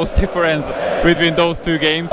10 goals difference between those two games.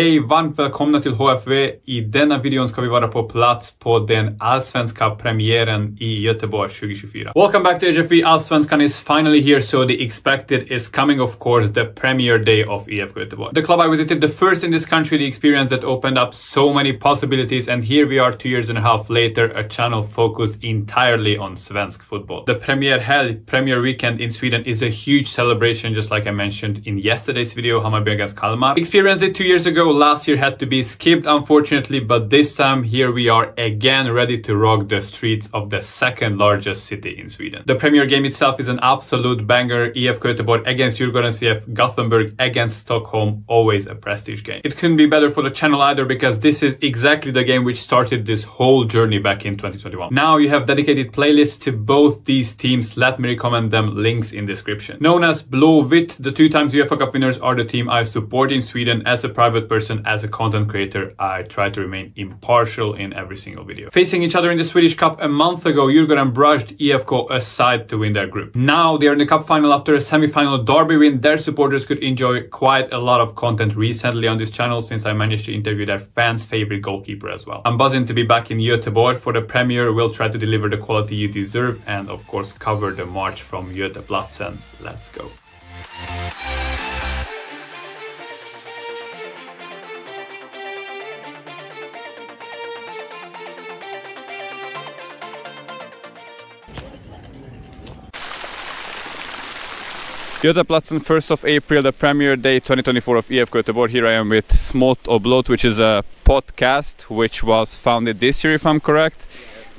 Hej, varmt välkomna till HFV. I denna videon ska vi vara på plats på den allsvenska premiären i Göteborg 2024. Welcome back to HFV. Allsvenskan is finally here, so the expected is coming of course, the premiere day of IFK Göteborg. The club I visited, the first in this country, the experience that opened up so many possibilities and here we are two years and a half later, a channel focused entirely on svensk football. The premiere hell, premiere weekend in Sweden is a huge celebration, just like I mentioned in yesterday's video, Hammarby against Kalmar. Experienced it two years ago ago last year had to be skipped unfortunately, but this time here we are again ready to rock the streets of the second largest city in Sweden. The premier game itself is an absolute banger. IFK Göteborg against Djurgården IF, Gothenburg against Stockholm, always a prestige game. It couldn't be better for the channel either because this is exactly the game which started this whole journey back in 2021. Now you have dedicated playlists to both these teams. Let me recommend them links in description. Known as Blåvitt, the two times UEFA Cup winners are the team I support in Sweden as a private person, as a content creator, I try to remain impartial in every single video. Facing each other in the Swedish Cup a month ago, Djurgården brushed IFK aside to win their group. Now they are in the cup final after a semi-final derby win. Their supporters could enjoy quite a lot of content recently on this channel since I managed to interview their fans' favorite goalkeeper as well. I'm buzzing to be back in Göteborg for the premiere. We'll try to deliver the quality you deserve and of course cover the march from Götaplatsen. Let's go. Götaplatsen, 1st of April, the premiere day 2024 of IFK Göteborg. Here I am with Smot Oblot, which is a podcast which was founded this year, if I'm correct.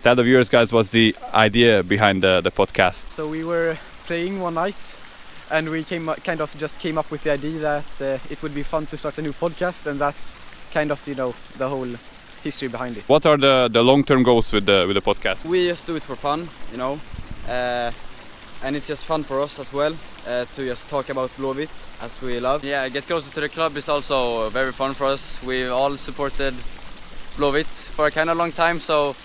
Tell the viewers, guys, what's the idea behind the, the podcast? So we were playing one night and we came kind of just came up with the idea that uh, it would be fun to start a new podcast and that's kind of, you know, the whole history behind it. What are the, the long-term goals with the, with the podcast? We just do it for fun, you know. Uh, and it's just fun for us as well uh, to just talk about Blåvitt as we love. Yeah, get closer to the club is also very fun for us. We all supported Blåvitt for a kind of long time, so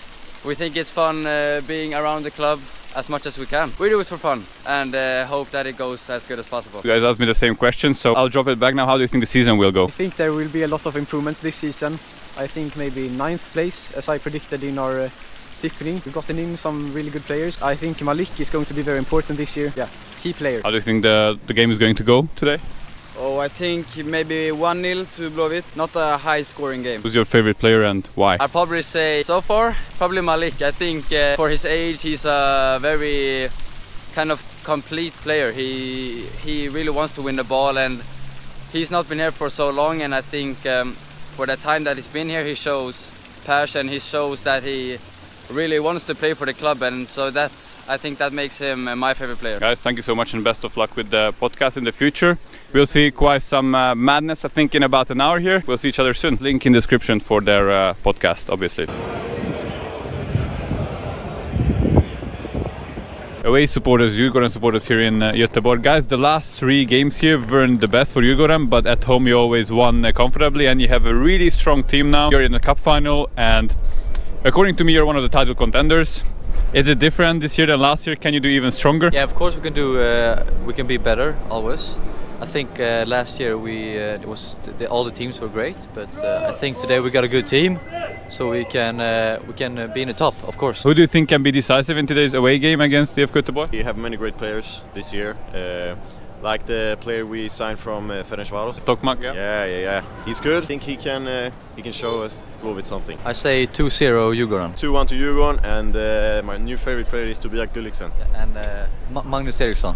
we think it's fun uh, being around the club as much as we can. We do it for fun and uh, hope that it goes as good as possible. You guys asked me the same question, so I'll drop it back now. How do you think the season will go? I think there will be a lot of improvements this season. I think maybe ninth place, as I predicted in our uh, tipping. We've gotten in some really good players. I think Malick is going to be very important this year. Yeah, key player. How do you think the, the game is going to go today? Oh, I think maybe 1-0 to Blåvitt. Not a high scoring game. Who's your favorite player and why? I'd probably say, so far, probably Malick. I think uh, for his age, he's a very kind of complete player. He, he really wants to win the ball and he's not been here for so long and I think um, for the time that he's been here, he shows passion. He shows that he really wants to play for the club and so that I think that makes him uh, my favorite player. Guys, thank you so much and best of luck with the podcast in the future. We'll see quite some uh, madness I think in about an hour here. We'll see each other soon. Link in description for their uh, podcast obviously. away supporters, Djurgården supporters here in uh, Göteborg. Guys, the last three games here weren't the best for Djurgården, but at home you always won uh, comfortably and you have a really strong team now. You're in the cup final and According to me, you're one of the title contenders. Is it different this year than last year? Can you do even stronger? Yeah, of course we can do. Uh, we can be better always. I think uh, last year we uh, it was the, all the teams were great, but uh, I think today we got a good team, so we can uh, we can uh, be in the top, of course. Who do you think can be decisive in today's away game against the IFK Göteborg? We have many great players this year like the player we signed from uh, Ferencvaros. Tokmac, yeah. Yeah, yeah, yeah. He's good. I think he can uh, he can show us with something. I say 2-0 Djurgården. 2-1 to Djurgården and uh, my new favorite player is Tobias Gulliksen. Yeah, and uh, Magnus Eriksson.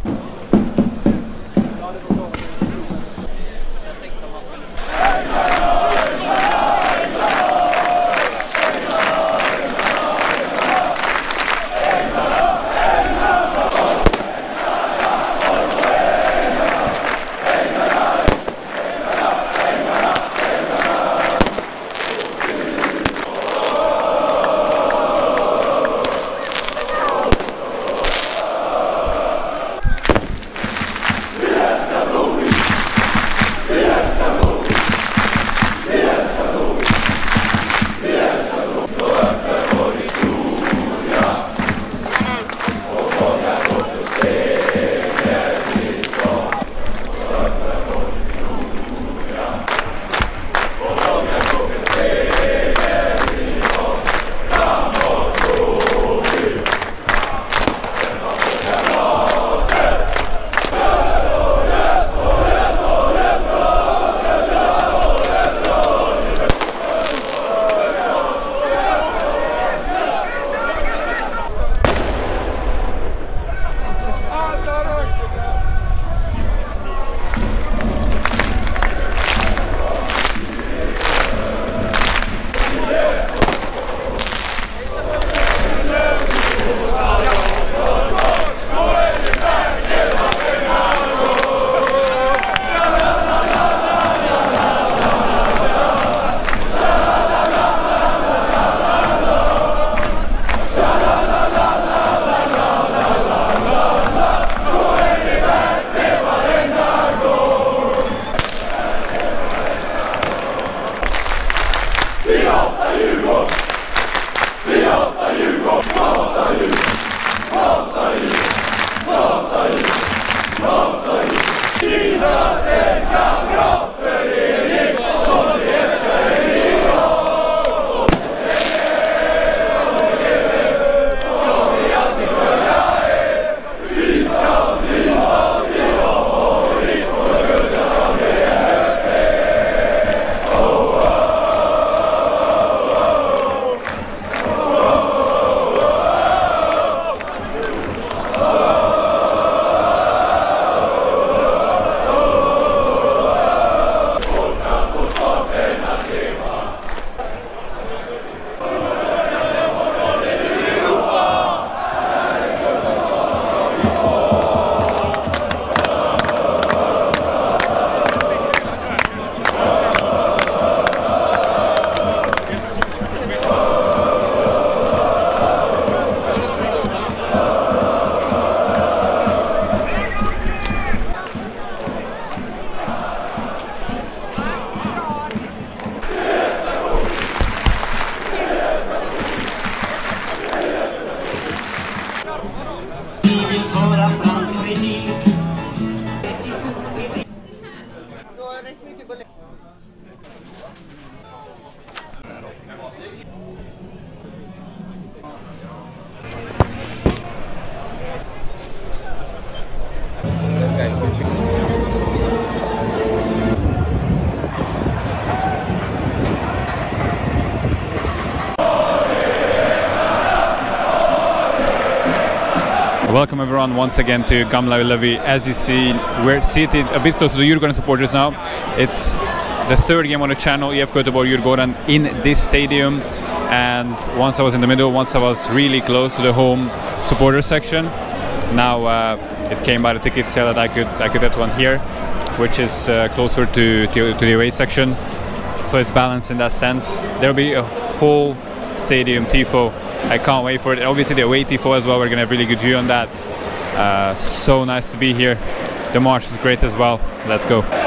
Welcome everyone once again to Gamla Ullevi. As you see, we're seated a bit close to the Djurgården supporters now. It's the third game on the channel, IFK Göteborg Djurgården, in this stadium. And once I was in the middle, once I was really close to the home supporter section. Now uh, it came by the ticket sale that I could I could get one here, which is uh, closer to, to to the away section. So it's balanced in that sense. There'll be a whole stadium tifo. I can't wait for it. Obviously the away tifo as well. We're gonna have really good view on that. Uh, so nice to be here. The marsh is great as well. Let's go.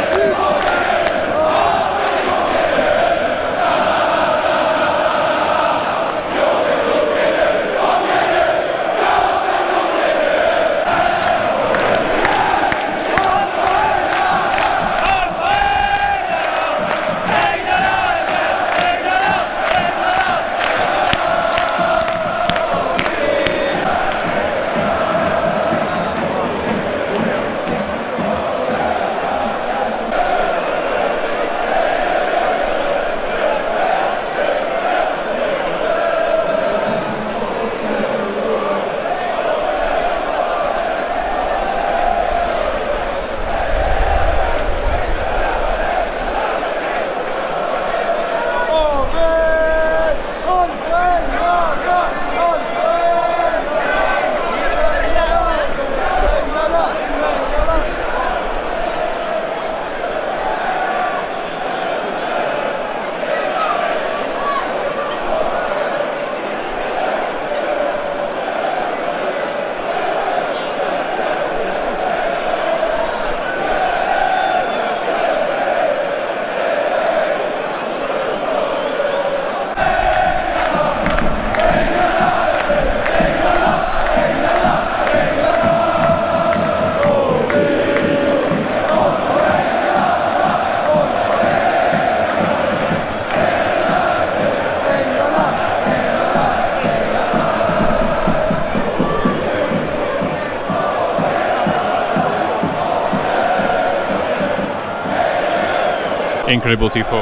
Incredible tifo.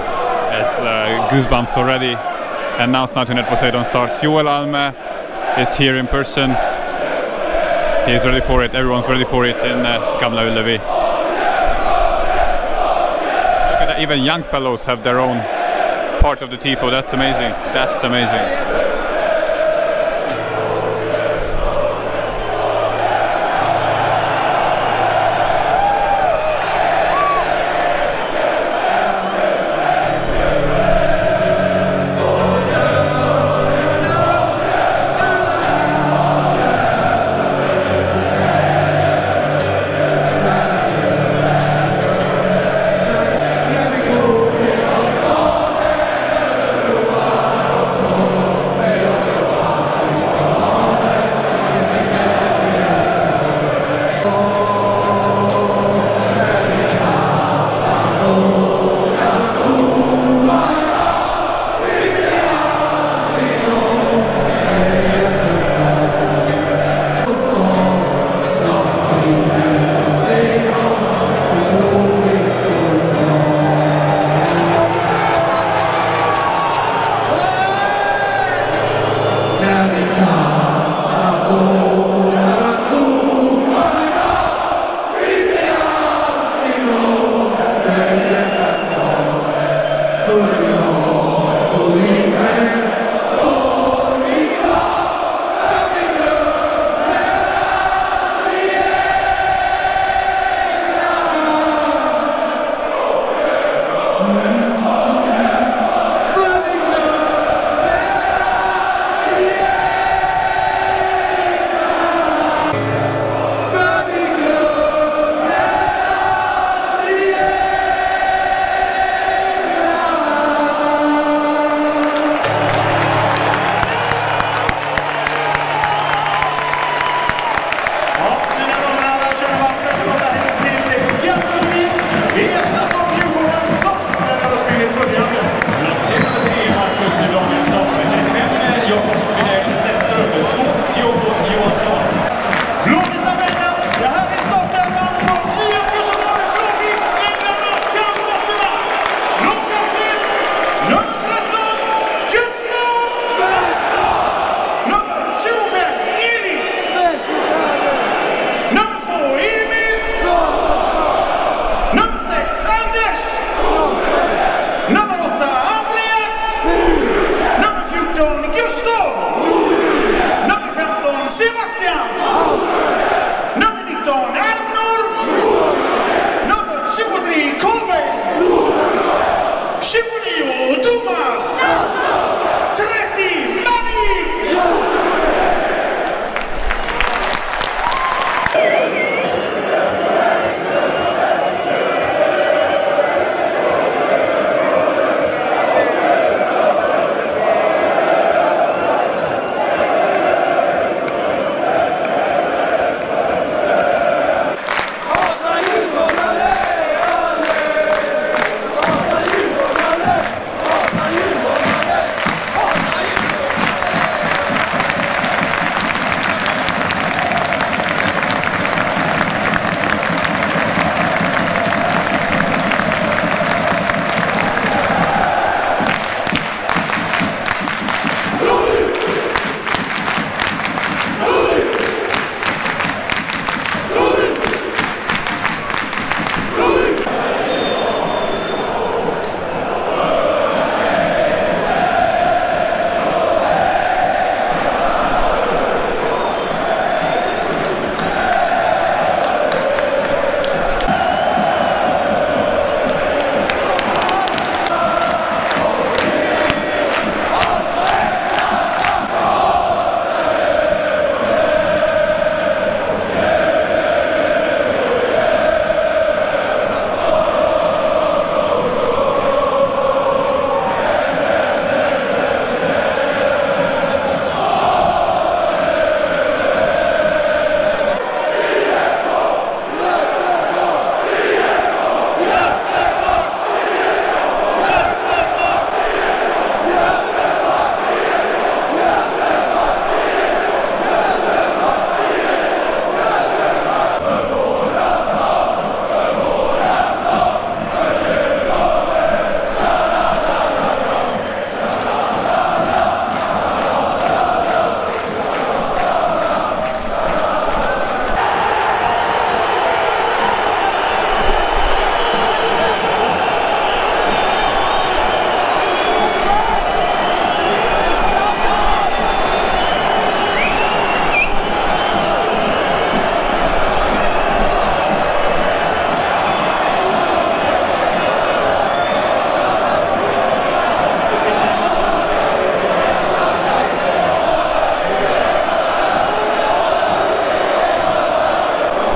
As uh, goosebumps already. And now starting at Poseidon starts. Joel Alme is here in person. He's ready for it. Everyone's ready for it in uh, Gamla Ullevi. Look at that. Even young fellows have their own part of the tifo. That's amazing. That's amazing.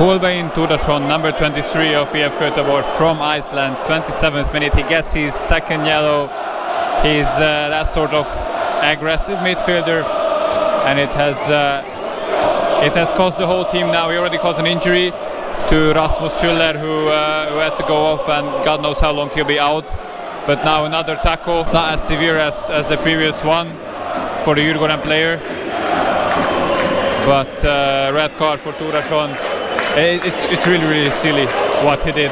Kolbeinn Thordarson, number 23 of EF Göteborg from Iceland, 27th minute. He gets his second yellow. He's uh, that sort of aggressive midfielder, and it has uh, it has cost the whole team now. He already caused an injury to Rasmus Schüller, who, uh, who had to go off, and God knows how long he'll be out. But now another tackle, not as severe as, as the previous one for the Djurgården player. But uh, red card for Turason. It's, it's really, really silly what he did.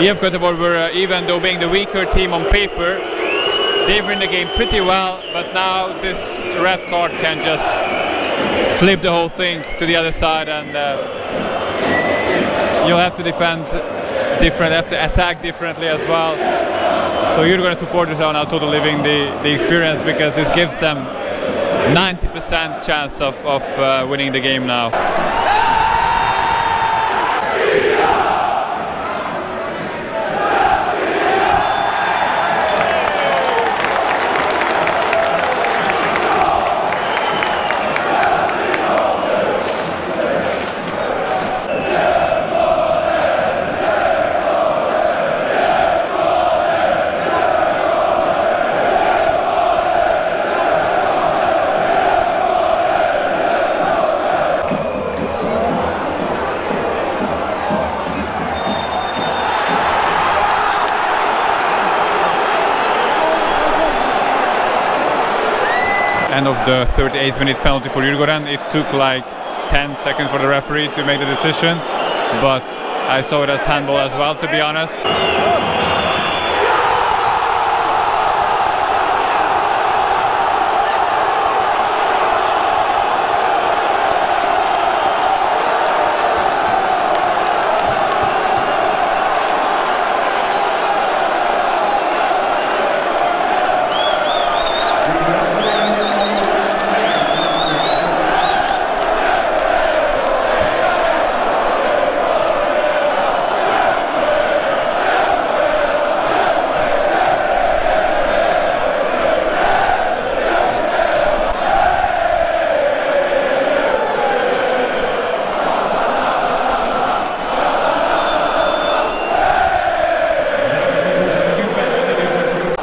EF Göteborg were, uh, even though being the weaker team on paper, they were in the game pretty well, but now this red card can just flip the whole thing to the other side and uh, you'll have to defend different, have to attack differently as well. So you're going to support are now totally living the, the experience because this gives them 90% chance of, of uh, winning the game now. The 38th minute penalty for Djurgården. It took like 10 seconds for the referee to make the decision, but I saw it as handball as well, to be honest.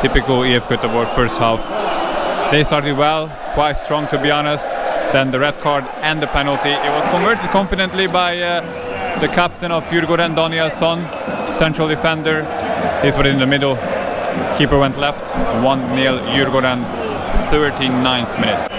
Typical EF Göteborg first half. They started well, quite strong to be honest. Then the red card and the penalty. It was converted confidently by uh, the captain of Djurgården, Danielson, central defender. He's was in the middle. Keeper went left. 1-0 Djurgården, 39th minute.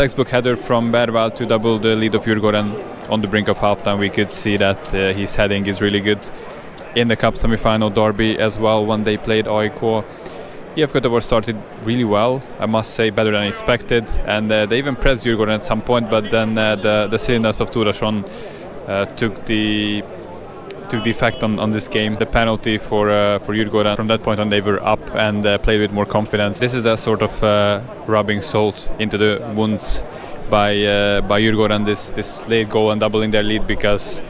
Textbook header from Bergvall to double the lead of Djurgården on the brink of halftime. We could see that uh, his heading is really good in the cup semi-final derby as well when they played AIK. EF Göteborg started really well, I must say, better than expected, and uh, they even pressed Djurgården at some point, but then uh, the the silliness of Thordarson uh, took the the effect on, on this game. The penalty for uh, for Djurgården. From that point on, they were up and uh, played with more confidence. This is a sort of uh, rubbing salt into the wounds by uh, by Djurgården. This this late goal and doubling their lead because.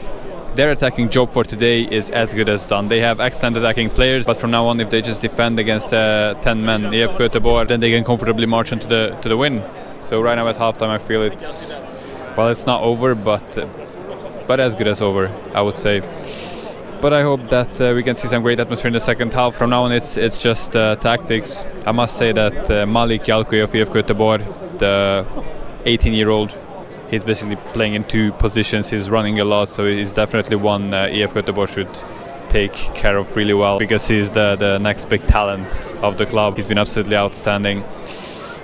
Their attacking job for today is as good as done. They have excellent attacking players, but from now on, if they just defend against uh, 10 men, EF Göteborg, then they can comfortably march into the to the win. So right now at halftime, I feel it's well, it's not over, but uh, but as good as over, I would say but I hope that uh, we can see some great atmosphere in the second half. From now on, it's it's just uh, tactics. I must say that uh, Malick Yalcouyé of EF Göteborg, the 18-year-old, he's basically playing in two positions. He's running a lot, so he's definitely one uh, EF Göteborg should take care of really well because he's the the next big talent of the club. He's been absolutely outstanding.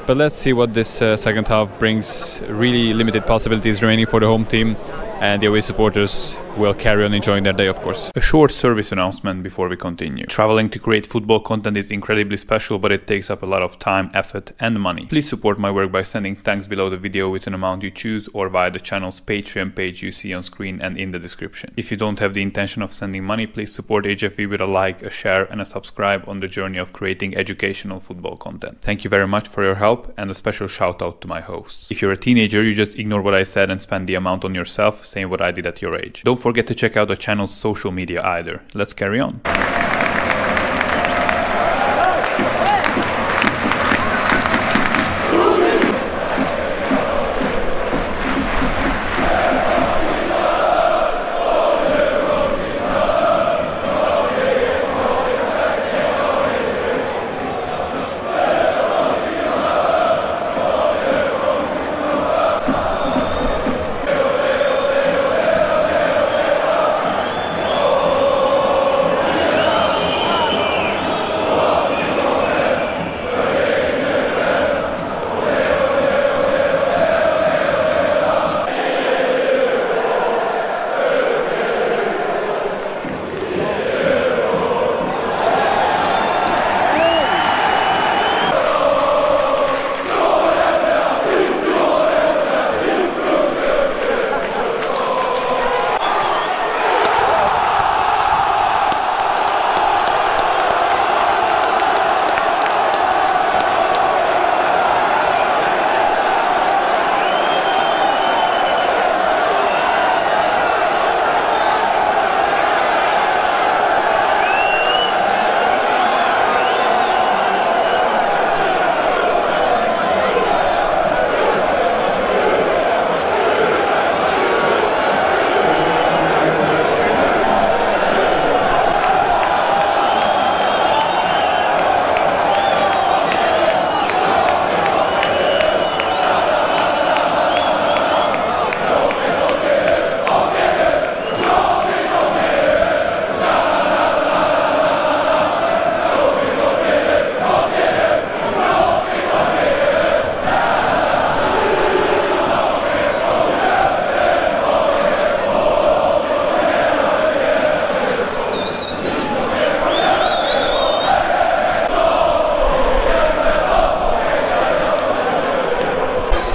But let's see what this uh, second half brings. Really limited possibilities remaining for the home team. And the away supporters will carry on enjoying their day, of course. A short service announcement before we continue. Traveling to create football content is incredibly special, but it takes up a lot of time, effort, and money. Please support my work by sending thanks below the video with an amount you choose or via the channel's Patreon page you see on screen and in the description. If you don't have the intention of sending money, please support HFV with a like, a share, and a subscribe on the journey of creating educational football content. Thank you very much for your help, and a special shout out to my hosts. If you're a teenager, you just ignore what I said and spend the amount on yourself, same what I did at your age. Don't forget to check out the channel's social media either. Let's carry on.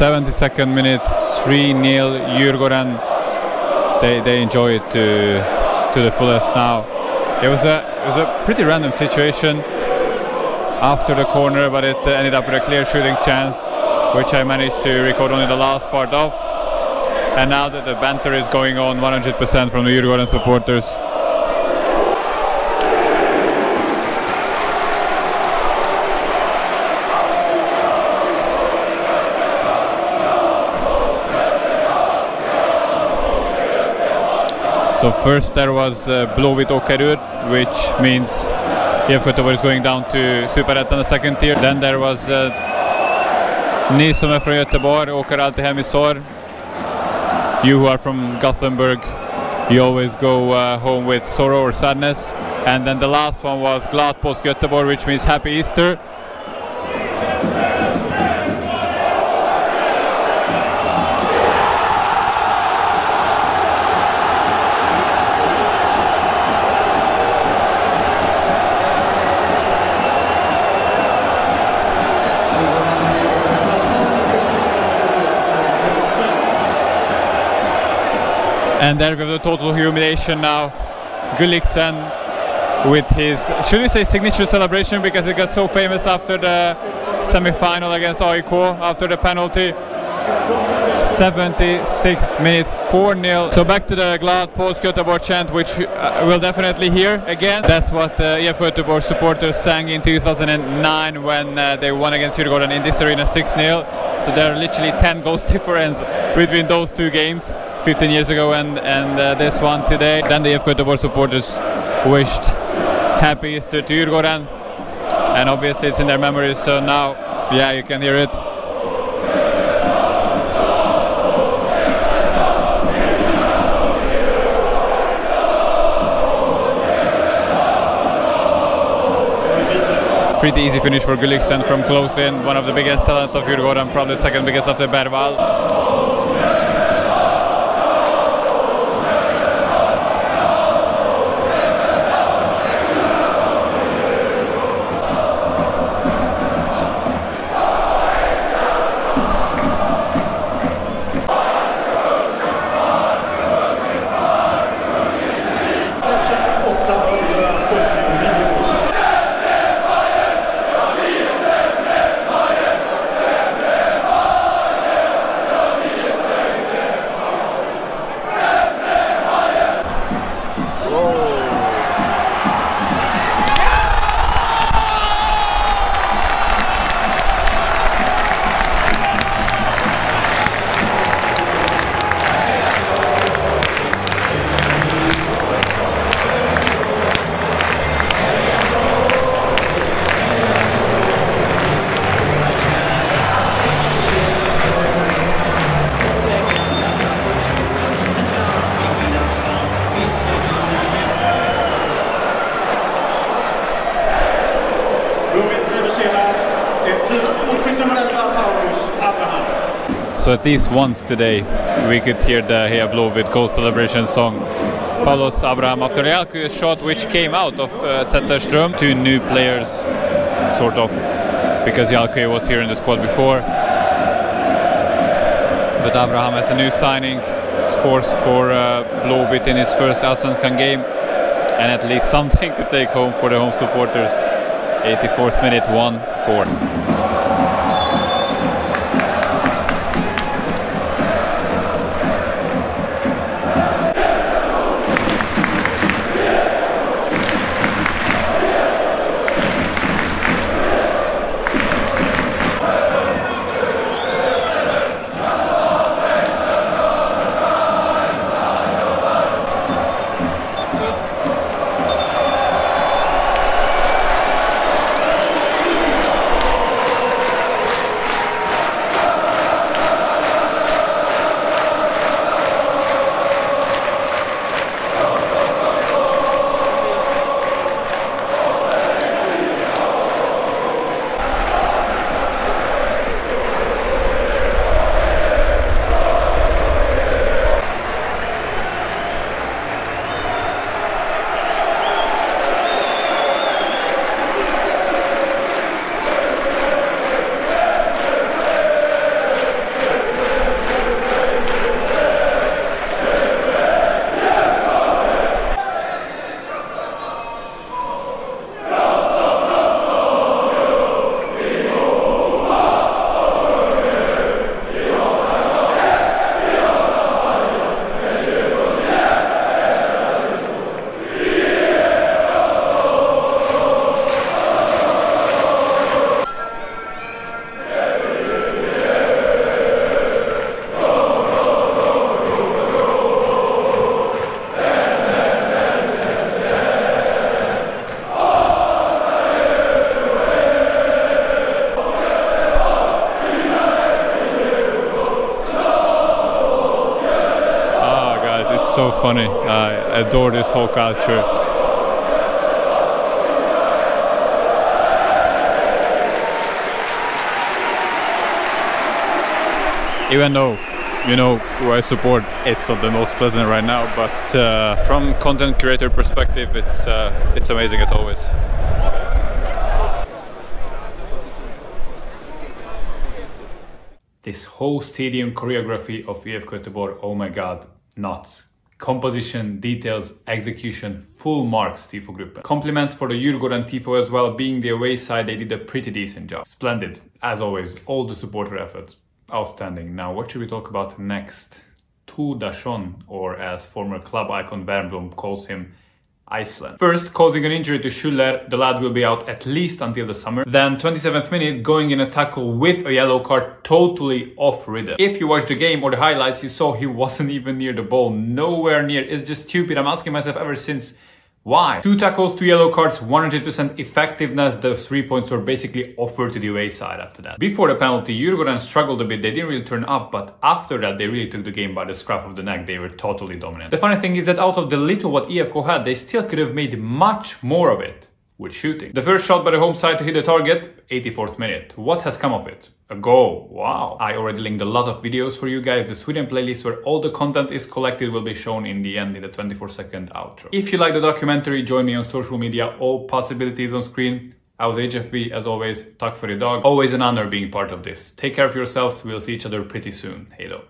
Seventy-second minute, 3-0 Djurgården. They they enjoy it to to the fullest now. It was a it was a pretty random situation after the corner, but it uh, ended up with a clear shooting chance, which I managed to record only the last part of. And now that the banter is going on 100% from the Djurgården supporters. So first there was uh, Blåvitt Åkerud, which means IFK Göteborg is going down to Superettan, the second tier. Then there was uh, ni som är från Göteborg åker alltid hem i sorg. You who are from Gothenburg, you always go uh, home with sorrow or sadness. And then the last one was Glad Påsk Göteborg, which means Happy Easter. And there we have the total humiliation now. Gulliksen with his, should we say signature celebration because it got so famous after the semi-final against AIK after the penalty. 76th minute, 4-0. So back to the Glad Påsk Göteborg chant, which uh, we'll definitely hear again. That's what the uh, IFK Göteborg supporters sang in 2009 when uh, they won against Djurgården in this arena 6-0. So there are literally 10 goals difference between those two games. 15 years ago and, and uh, this one today. Then the Göteborg supporters wished happy Easter to Djurgården and obviously it's in their memories so now yeah you can hear it. Pretty easy finish for Gulliksen from close in, one of the biggest talents of Djurgården, probably second biggest after Bergvall. At least once today we could hear the Heja Blåvitt goal celebration song. Paulos Abraham after the shot which came out of uh, Zetterström. Two new players, sort of, because Yalcouyé was here in the squad before. But Abraham as a new signing scores for uh, Blåvitt in his first Allsvenskan game and at least something to take home for the home supporters. 84th minute, 1-4. Adore this whole culture. Even though, you know, who I support, it's not the most pleasant right now, but uh, from content creator perspective, it's uh, it's amazing as always. This whole stadium choreography of IFK Göteborg, oh my god, nuts. Composition, details, execution, full marks Tifo Gruppen. Compliments for the Djurgården Tifo as well, being the away side, they did a pretty decent job. Splendid, as always, all the supporter efforts. Outstanding. Now, what should we talk about next? Thordarson, or as former club icon Wernbloom calls him, Iceland. First, causing an injury to Schuller, the lad will be out at least until the summer. Then 27th minute, going in a tackle with a yellow card, totally off rhythm. If you watched the game or the highlights, you saw he wasn't even near the ball, nowhere near. It's just stupid. I'm asking myself ever since why? Two tackles, two yellow cards, 100% effectiveness. The three points were basically offered to the away side after that. Before the penalty, Djurgården struggled a bit. They didn't really turn up, but after that, they really took the game by the scruff of the neck. They were totally dominant. The funny thing is that out of the little what IFK had, they still could have made much more of it with shooting. The first shot by the home side to hit the target, 84th minute. What has come of it? A goal. Wow. I already linked a lot of videos for you guys. The Sweden playlist where all the content is collected will be shown in the end in the 24 second outro. If you like the documentary, join me on social media. All possibilities on screen. I was HFV as always. Talk for the dog. Always an honor being part of this. Take care of yourselves. We'll see each other pretty soon. Halo.